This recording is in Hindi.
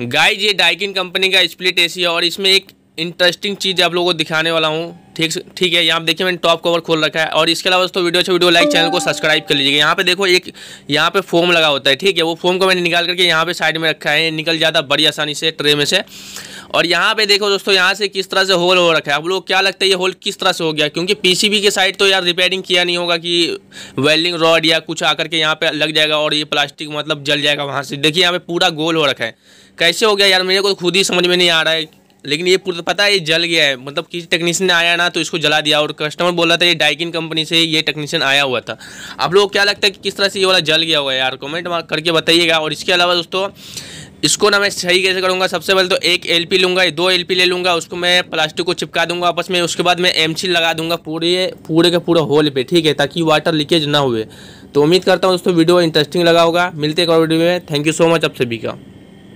गाइज़ ये डाइकिन कंपनी का स्प्लिट एसी है और इसमें एक इंटरेस्टिंग चीज़ आप लोगों को दिखाने वाला हूँ। ठीक ठीक है, यहाँ देखिए मैंने टॉप कवर खोल रखा है और इसके अलावा दोस्तों वीडियो अच्छा वीडियो लाइक चैनल को सब्सक्राइब कर लीजिएगा। यहाँ पे देखो एक यहाँ पे फोम लगा होता है, ठीक है? वो फोम को मैंने निकाल करके यहाँ पे साइड में रखा है। निकल जाता बड़ी आसानी से ट्रे में से। और यहाँ पे देखो दोस्तों, यहाँ से किस तरह से होल हो रखा है। आप लोग क्या लगता है ये होल किस तरह से हो गया? क्योंकि पीसीबी के साइड तो यार रिपेयरिंग किया नहीं होगा कि वेल्डिंग रॉड या कुछ आकर के यहाँ पे लग जाएगा और ये प्लास्टिक मतलब जल जाएगा वहाँ से। देखिए यहाँ पे पूरा गोल हो रखा है। कैसे हो गया यार? मेरे को खुद ही समझ में नहीं आ रहा है। लेकिन ये पूरा पता है, ये जल गया है। मतलब किसी टेक्नीशियन ने आया ना तो इसको जला दिया और कस्टमर बोल रहा था ये डाइकिन कंपनी से ये टेक्नीशियन आया हुआ था। आप लोग क्या लगता है कि किस तरह से ये वाला जल गया होगा यार? कमेंट करके बताइएगा। और इसके अलावा दोस्तों इसको ना मैं सही कैसे करूँगा? सबसे पहले तो एक एल पी लूँगा, दो एल पी ले लूँगा, उसको मैं प्लास्टिक को चिपका दूँगा आपस में, उसके बाद मैं एम लगा दूँगा पूरे पूरे के पूरे होल पे, ठीक है, ताकि वाटर लीकेज ना हुए। तो उम्मीद करता हूँ दोस्तों वीडियो इंटरेस्टिंग लगा होगा। मिलते एक और वीडियो में। थैंक यू सो मच आप सभी का।